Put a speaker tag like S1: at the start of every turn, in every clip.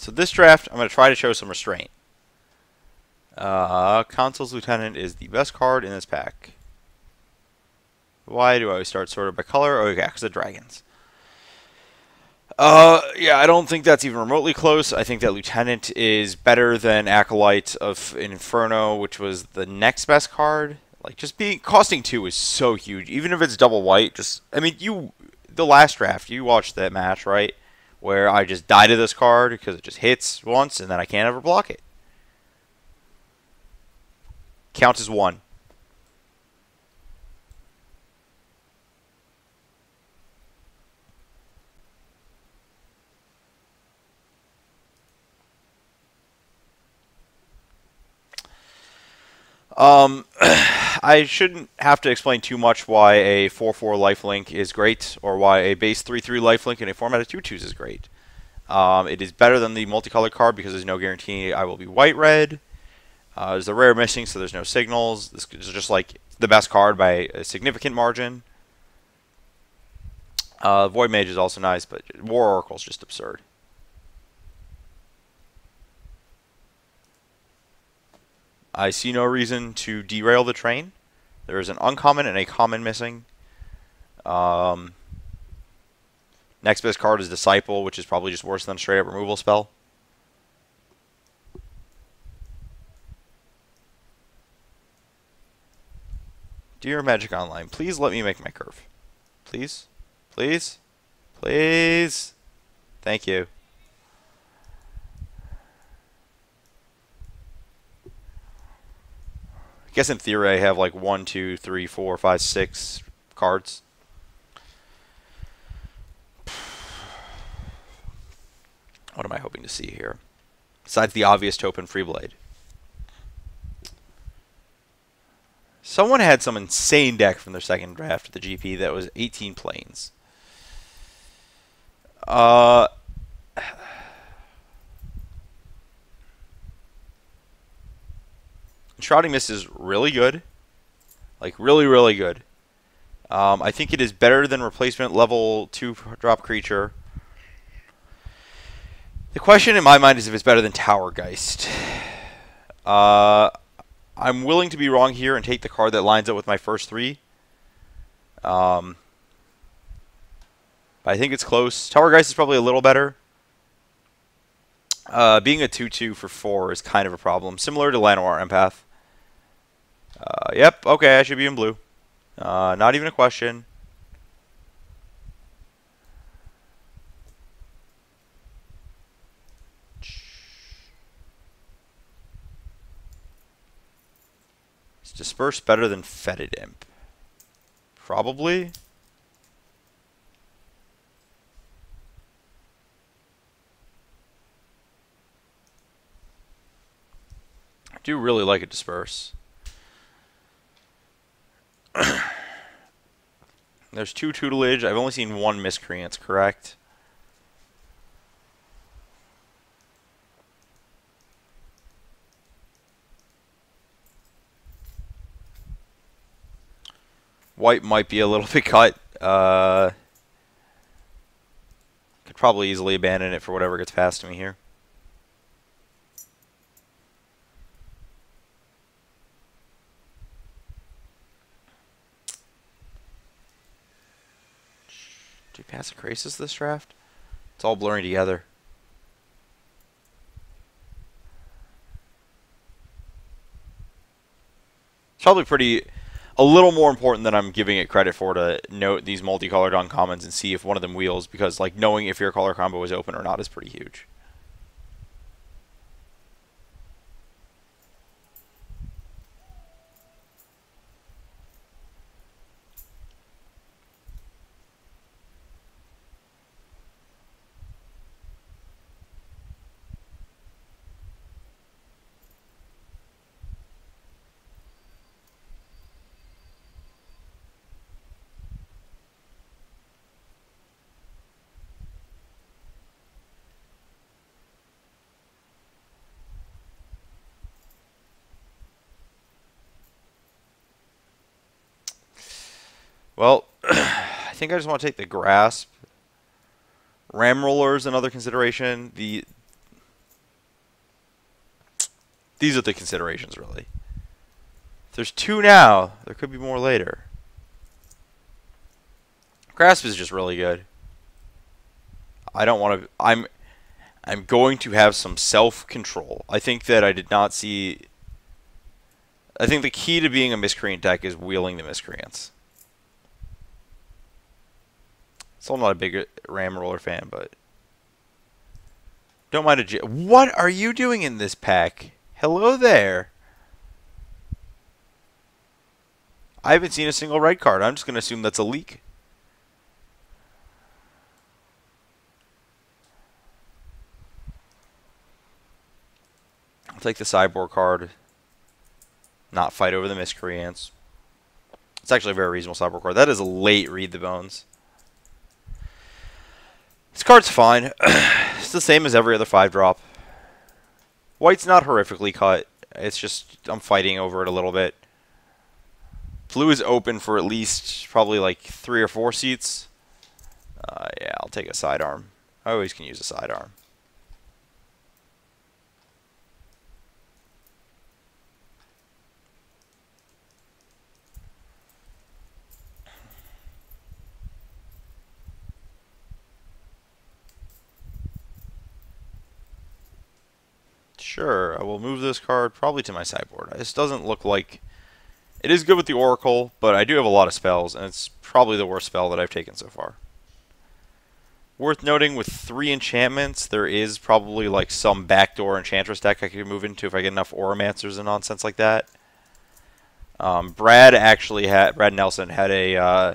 S1: So this draft, I'm going to try to show some restraint. Uh, Consul's Lieutenant is the best card in this pack. Why do I always start sorted by color? Oh, yeah, because of dragons. Uh, yeah, I don't think that's even remotely close. I think that Lieutenant is better than Acolyte of Inferno, which was the next best card. Like, just being costing two is so huge. Even if it's double white, just I mean, you the last draft, you watched that match, right? Where I just die to this card because it just hits once and then I can't ever block it. Count as one. Um, I shouldn't have to explain too much why a 4-4 lifelink is great, or why a base 3-3 lifelink in a format of 2-2s is great. Um, it is better than the multicolored card because there's no guarantee I will be white-red. Uh, there's a rare missing, so there's no signals. This is just like the best card by a significant margin. Uh, Void Mage is also nice, but War Oracle is just absurd. I see no reason to derail the train. There is an uncommon and a common missing. Um, next best card is Disciple, which is probably just worse than a straight up removal spell. Dear Magic Online, please let me make my curve. Please? Please? Please? Thank you. I guess in theory I have like one, two, three, four, five, six cards. What am I hoping to see here? Besides the obvious Topan Freeblade. Someone had some insane deck from their second draft at the GP that was 18 planes. Uh, Shrouding Mist is really good. Like, really, really good. Um, I think it is better than replacement level 2 drop creature. The question in my mind is if it's better than Tower Geist. Uh, I'm willing to be wrong here and take the card that lines up with my first three. Um, I think it's close. Tower Geist is probably a little better. Uh, being a 2-2 for 4 is kind of a problem. Similar to Llanowar Empath. Uh, yep, okay, I should be in blue. Uh, not even a question. Is Disperse better than Fetid Imp? Probably. I do really like a Disperse. There's two tutelage. I've only seen one miscreants, correct? White might be a little bit cut. Uh, could probably easily abandon it for whatever gets past me here. Do you pass a crisis this draft? It's all blurring together. It's probably pretty a little more important than I'm giving it credit for to note these multicolored uncommons and see if one of them wheels because like knowing if your color combo is open or not is pretty huge. Well, I think I just want to take the grasp. Ram roller is another consideration. The These are the considerations, really. If there's two now, there could be more later. Grasp is just really good. I don't want to. I'm. I'm going to have some self-control. I think that I did not see. I think the key to being a miscreant deck is wheeling the miscreants. Still not a big Ram Roller fan, but don't mind a. What are you doing in this pack? Hello there. I haven't seen a single red card. I'm just going to assume that's a leak. I'll take the cyborg card. Not fight over the miscreants. It's actually a very reasonable sideboard card. That is a late read the bones. This card's fine. it's the same as every other 5 drop. White's not horrifically cut. It's just I'm fighting over it a little bit. Blue is open for at least probably like three or four seats. Uh, yeah, I'll take a sidearm. I always can use a sidearm. Sure, I will move this card probably to my sideboard. This doesn't look like... It is good with the Oracle, but I do have a lot of spells, and it's probably the worst spell that I've taken so far. Worth noting, with three enchantments, there is probably like some backdoor Enchantress deck I could move into if I get enough Auramancers and nonsense like that. Um, Brad actually had, Brad Nelson had a uh,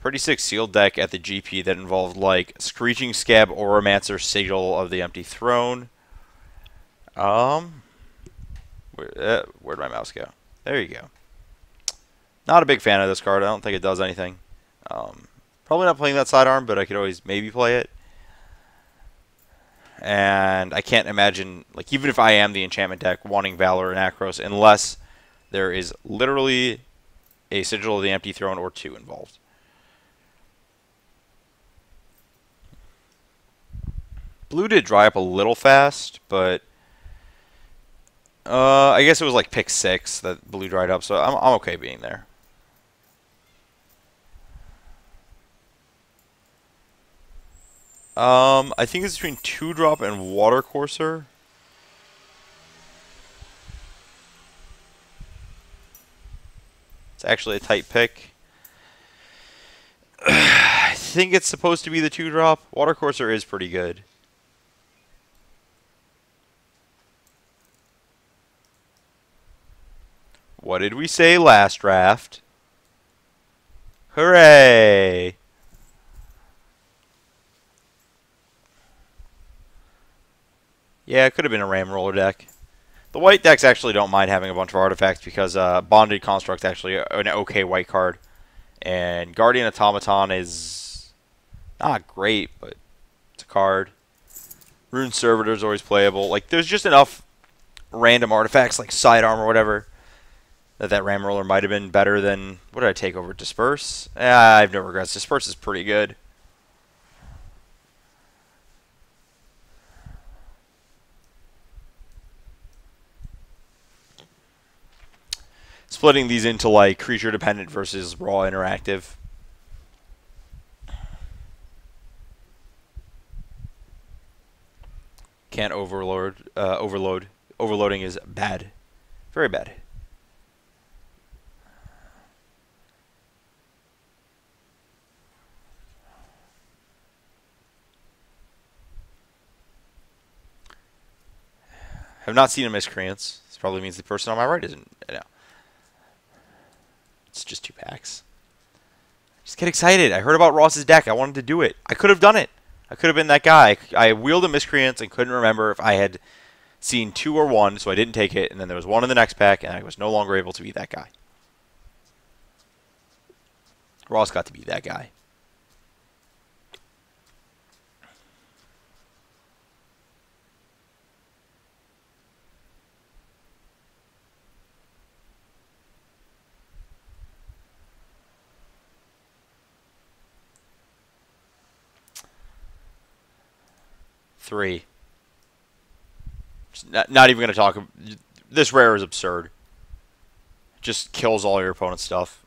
S1: pretty sick sealed deck at the GP that involved like Screeching Skaab, Auramancer, Sigil of the Empty Throne, um, where, uh, where'd my mouse go? There you go. Not a big fan of this card. I don't think it does anything. Um, probably not playing that sidearm, but I could always maybe play it. And I can't imagine, like, even if I am the enchantment deck wanting Valor in Akros, unless there is literally a Sigil of the Empty Throne or two involved. Blue did dry up a little fast, but uh, I guess it was like pick six that blue dried up, so I'm, I'm okay being there. Um, I think it's between two drop and water courser. It's actually a tight pick. I think it's supposed to be the two drop. Water courser is pretty good. What did we say last draft? Hooray! Yeah, it could have been a Ram Roller deck. The white decks actually don't mind having a bunch of artifacts because uh, Bonded Construct's actually an okay white card. And Guardian Automaton is not great, but it's a card. Rune Servitor is always playable. Like, there's just enough random artifacts like Sidearm or whatever that that ram roller might have been better than what did I take over disperse? Eh, I have no regrets. Disperse is pretty good. Splitting these into like creature dependent versus raw interactive. Can't overload. Uh, overload. Overloading is bad. Very bad. Have not seen a miscreants. This probably means the person on my right isn't. No. It's just two packs. Just get excited. I heard about Ross's deck. I wanted to do it. I could have done it. I could have been that guy. I wheeled a miscreants and couldn't remember if I had seen two or one, so I didn't take it. And then there was one in the next pack, and I was no longer able to be that guy. Ross got to be that guy. Three. Not, not even going to talk. this rare is absurd. Just kills all your opponent's stuff.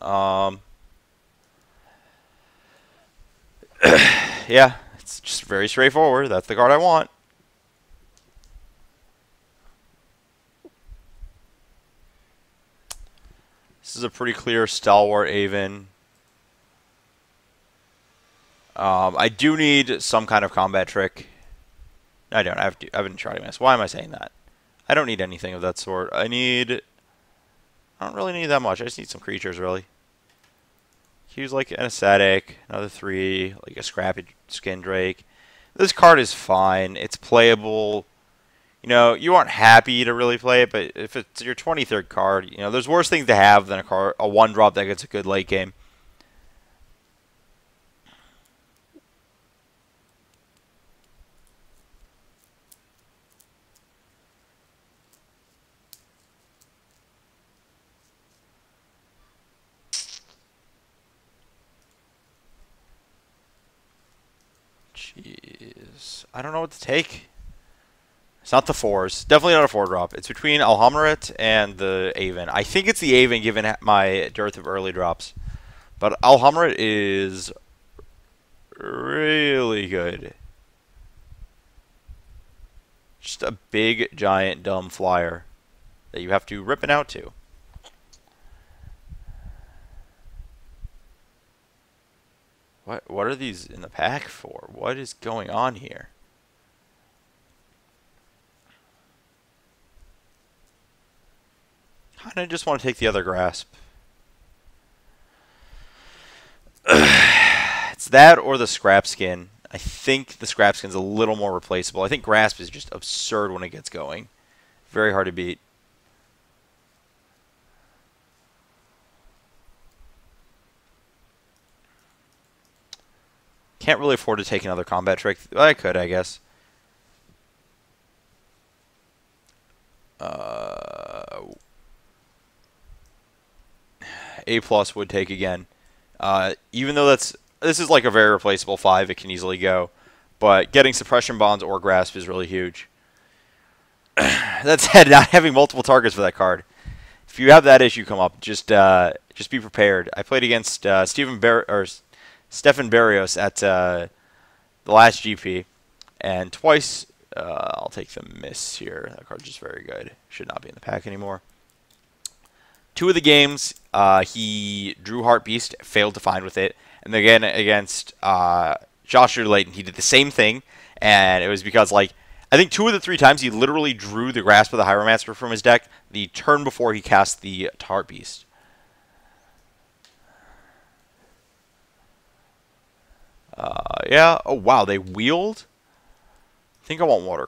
S1: Um, yeah, it's just very straightforward. That's the card I want. This is a pretty clear Stalwart Aven. Um, I do need some kind of combat trick. I don't. I have to. I haven't tried miss. Why am I saying that? I don't need anything of that sort. I need. I don't really need that much. I just need some creatures, really. Use like an aesthetic, another three, like a scrappy skin drake. This card is fine. It's playable. You know, you aren't happy to really play it, but if it's your 23rd card, you know, there's worse things to have than a card, a one drop that gets a good late game. I don't know what to take. It's not the fours. Definitely not a four drop. It's between Alhammarret and the Aven. I think it's the Aven given my dearth of early drops. But Alhammarret is really good. Just a big, giant, dumb flyer that you have to rip it out to. What what are these in the pack for? What is going on here? Kind of just want to take the other grasp. it's that or the scrap skin. I think the scrap skin's a little more replaceable. I think grasp is just absurd when it gets going. Very hard to beat. Can't really afford to take another combat trick. I could, I guess. Uh, a plus would take again. Uh, even though that's this is like a very replaceable five, it can easily go. But getting suppression bonds or grasp is really huge. that said, not having multiple targets for that card. If you have that issue come up, just uh, just be prepared. I played against uh, Stephen Bar- or Stefan Barrios at uh, the last GP, and twice uh, I'll take the miss here. That card's just very good. Should not be in the pack anymore. Two of the games, uh, he drew Hartebeest, failed to find with it. And again, against uh, Joshua Layton, he did the same thing. And it was because, like, I think two of the three times he literally drew the Grasp of the Hieromancer from his deck the turn before he cast the Hartebeest. Uh, yeah. Oh, wow. They wheeled? I think I want Water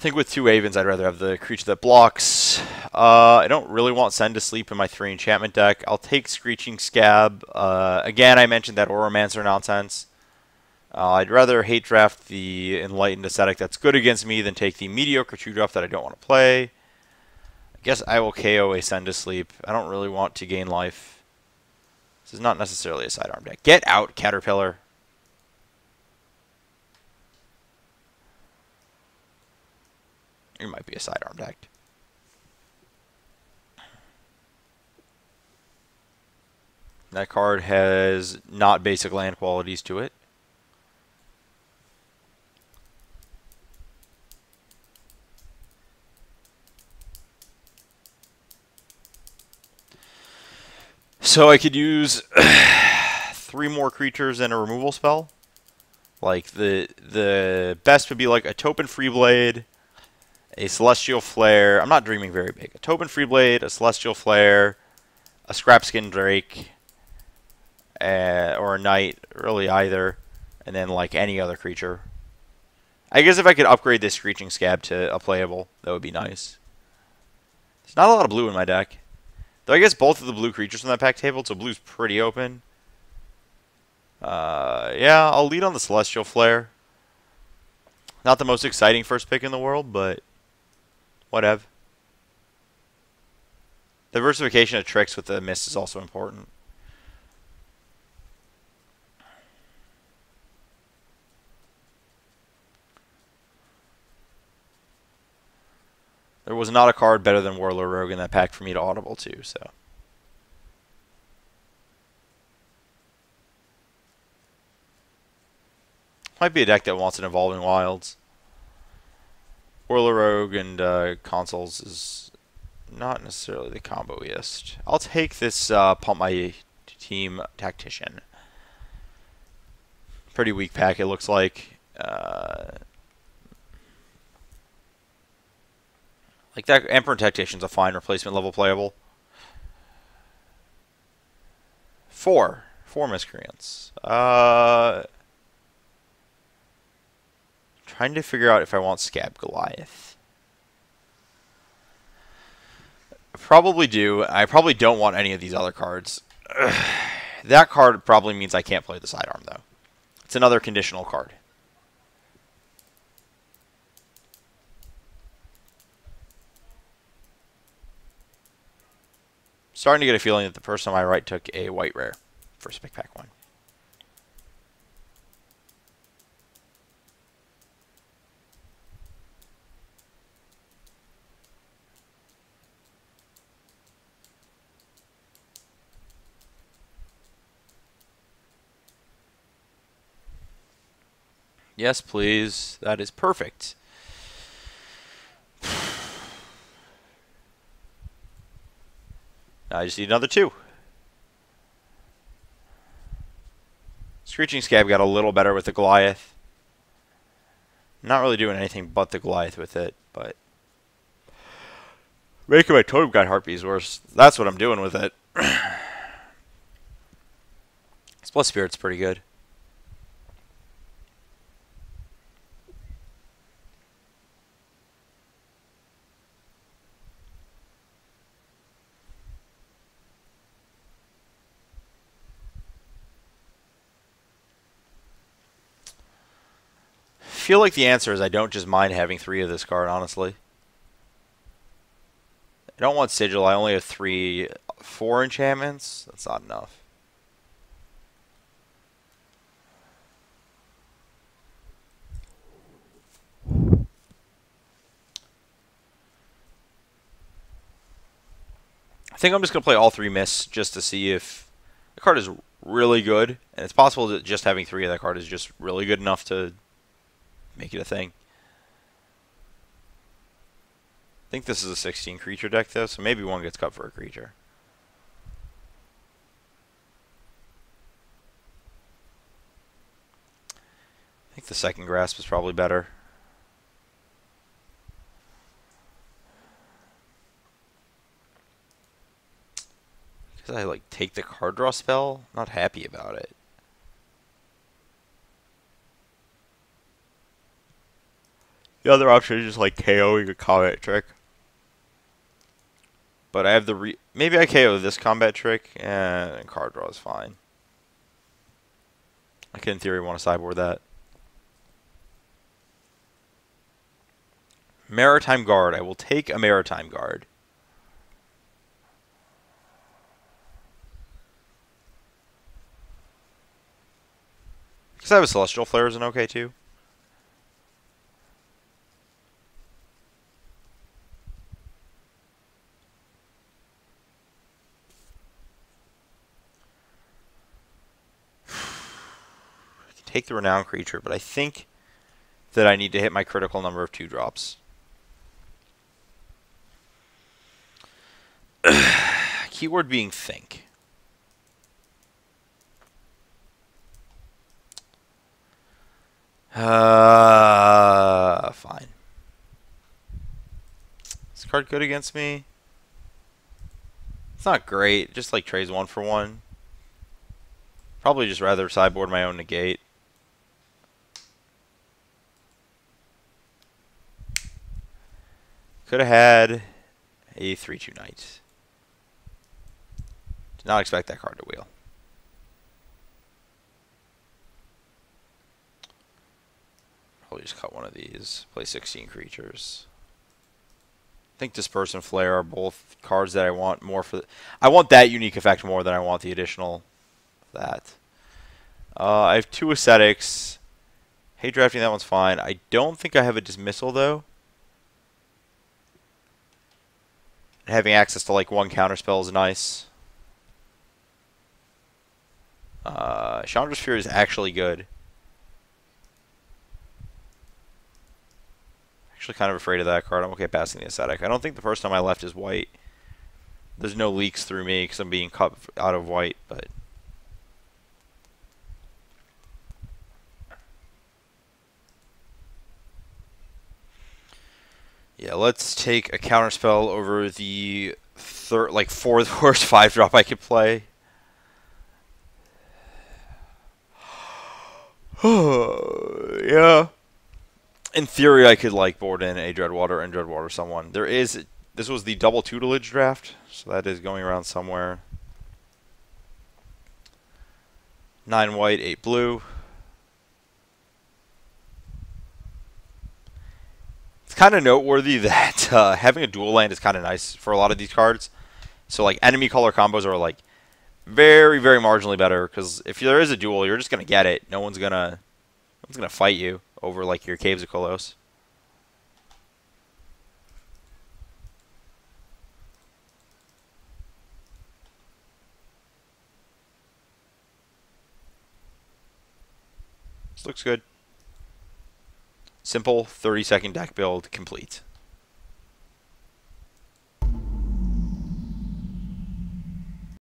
S1: I think with two Avens, I'd rather have the creature that blocks. Uh, I don't really want Send to Sleep in my three enchantment deck. I'll take Screeching Skaab. Uh, again, I mentioned that Auramancer nonsense. Uh, I'd rather hate draft the Enlightened Ascetic that's good against me than take the mediocre two draft that I don't want to play. I guess I will KO a Send to Sleep. I don't really want to gain life. This is not necessarily a sidearm deck. Get out, Caterpillar. It might be a sidearm deck. That card has not basic land qualities to it. So I could use three more creatures and a removal spell. Like the the best would be like a Topan Freeblade, a Celestial Flare. I'm not dreaming very big. A Topan Freeblade, a Celestial Flare, a Scrapskin Drake, uh, or a Knight, really either, and then like any other creature. I guess if I could upgrade this Screeching Skaab to a playable, that would be nice. There's not a lot of blue in my deck. Though I guess both of the blue creatures from that pack table, so blue's pretty open. Uh, yeah, I'll lead on the Celestial Flare. Not the most exciting first pick in the world, but Whatever. Diversification of tricks with the mist is also important. There was not a card better than Whirler Rogue in that pack for me to audible to, so. Might be a deck that wants an Evolving Wilds. Whirler Rogue and uh, Consul's is not necessarily the comboiest. I'll take this uh, Pump My Team Tactician. Pretty weak pack, it looks like. Uh, like that Ampryn Tactician's a fine replacement level playable. Four. Four miscreants. Uh trying to figure out if I want Skaab Goliath. Probably do. I probably don't want any of these other cards. that card probably means I can't play the sidearm, though. It's another conditional card. Starting to get a feeling that the person on my right took a white rare for Spec Pack 1. Yes, please. That is perfect. I just need another two. Screeching Skaab got a little better with the Goliath. Not really doing anything but the Goliath with it, but... Making my Totem Guide Hartebeests worse. That's what I'm doing with it. Split Spirit's pretty good. Feel like the answer is I don't just mind having three of this card, honestly. I don't want Sigil. I only have three, four enchantments. That's not enough. I think I'm just going to play all three mists just to see if the card is really good. And it's possible that just having three of that card is just really good enough to make it a thing. I think this is a 16 creature deck though, so maybe one gets cut for a creature. I think the second grasp is probably better. Because I like take the card draw spell, not happy about it. The other option is just like KOing a combat trick. But I have the re maybe I KO this combat trick and card draw is fine. I could in theory want to sideboard that. Maritime Guard. I will take a Maritime Guard. Because I have a Celestial Flare is an okay too. Take the renowned creature, but I think that I need to hit my critical number of two drops. Keyword being think. Uh, fine. This card good against me? It's not great. Just like trades one for one. Probably just rather sideboard my own negate. Could have had a 3-2 knight. Did not expect that card to wheel. Probably just cut one of these. Play 16 creatures. I think Disperse and Flare are both cards that I want more for. I want that unique effect more than I want the additional that. Uh, I have two Ascetics. Hate drafting, that one's fine. I don't think I have a Dismissal, though. Having access to, like, one counterspell is nice. Uh, Chandra's Fury is actually good. Actually kind of afraid of that card. I'm okay passing the Ascetic. I don't think the first time I left is white. There's no leaks through me because I'm being cut out of white, but... Yeah, let's take a counterspell over the third, like fourth worst five drop I could play. yeah in theory, I could like board in a Dreadwater and Dreadwater someone. There is this was the double tutelage draft, so that is going around somewhere. Nine white, eight blue. Kind of noteworthy that uh, having a dual land is kind of nice for a lot of these cards. So like enemy color combos are like very very marginally better because if there is a duel, you're just gonna get it. No one's gonna no one's gonna fight you over like your Caves of Koilos. This looks good. Simple 30 second deck build complete.